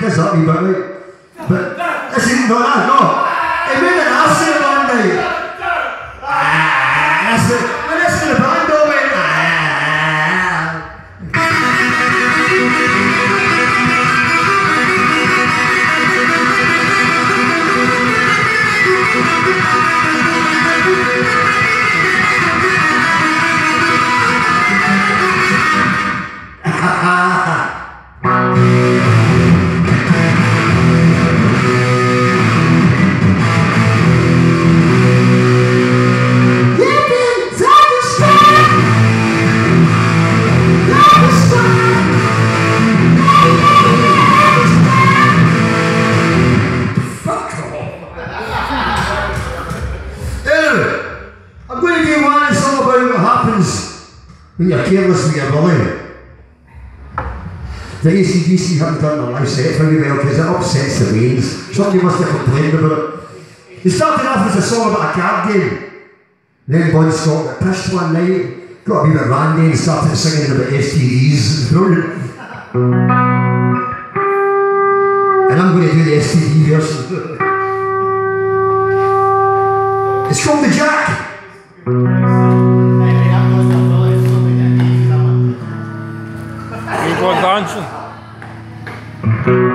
That's not me, by the way. But that's it, no, no. Happens when you're careless with your bullying. The ACDC haven't done their live set very well because it upsets the veins. Somebody must have complained about it. It started off as a song about a card game. Then Bon Scott got pissed one night, got a wee bit randy and started singing about STDs. Brilliant. And I'm going to do the STD version. It's called The Jack. 丈夫。